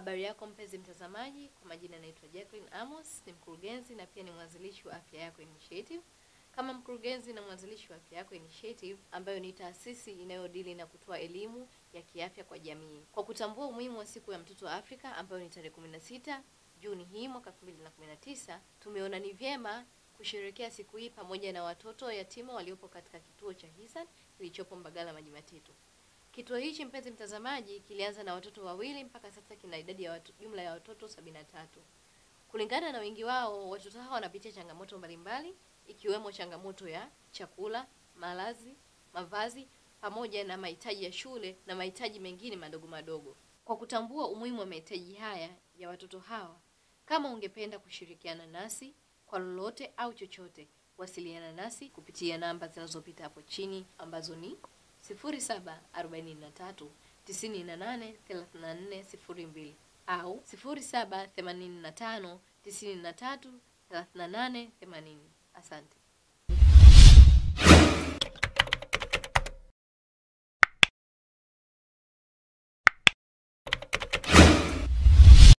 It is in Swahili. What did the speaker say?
Habari yako mpenzi mtazamaji, kwa majina naitwa Jacqueline Amos, ni mkurugenzi na pia ni mwanzilishi wa Afya Yako Initiative. Kama mkurugenzi na mwanzilishi wa Afya Yako Initiative, ambayo ni taasisi inayodili na kutoa elimu ya kiafya kwa jamii, kwa kutambua umuhimu wa siku ya mtoto wa Afrika ambayo ni tarehe 16 Juni hii mwaka 2019, tumeona ni vyema kusherekea siku hii pamoja na watoto yatima waliopo katika kituo cha Hisan kilichopo Mbagala Maji Matitu. Kituo hichi mpenzi mtazamaji, kilianza na watoto wawili mpaka sasa kina idadi ya watu, jumla ya watoto sabini na tatu. Kulingana na wengi wao, watoto hawa wanapitia changamoto mbalimbali ikiwemo changamoto ya chakula, malazi, mavazi pamoja na mahitaji ya shule na mahitaji mengine madogo madogo. Kwa kutambua umuhimu wa mahitaji haya ya watoto hawa, kama ungependa kushirikiana nasi kwa lolote au chochote, wasiliana nasi kupitia namba zinazopita hapo chini ambazo ni 0743 98 34 02 au 0785 93 38 80. Asante.